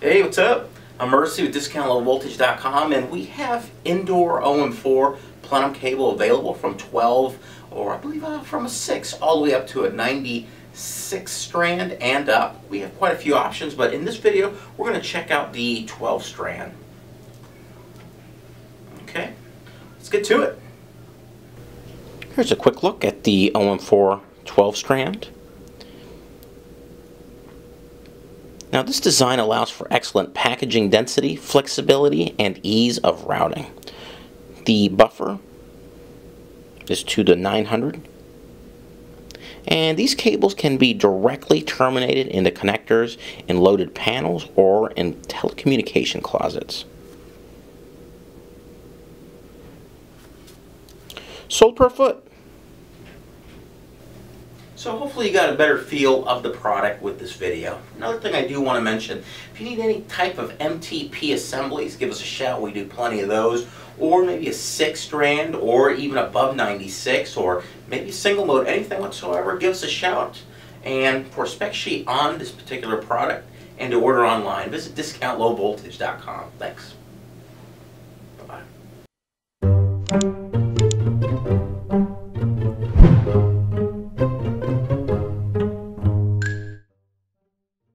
Hey, what's up? I'm Mercy with DiscountLowVoltage.com and we have indoor OM4 plenum cable available from 12 or I believe uh, from a 6 all the way up to a 96 strand and up. We have quite a few options but in this video we're going to check out the 12 strand. Okay, let's get to it. Here's a quick look at the OM4 12 strand. Now this design allows for excellent packaging density, flexibility, and ease of routing. The buffer is to the 900 and these cables can be directly terminated into connectors in loaded panels or in telecommunication closets. Sold per foot. So hopefully you got a better feel of the product with this video. Another thing I do want to mention, if you need any type of MTP assemblies, give us a shout. We do plenty of those. Or maybe a 6 strand or even above 96 or maybe single mode, anything whatsoever, give us a shout. And for a spec sheet on this particular product and to order online, visit discountlowvoltage.com. Thanks. Bye-bye.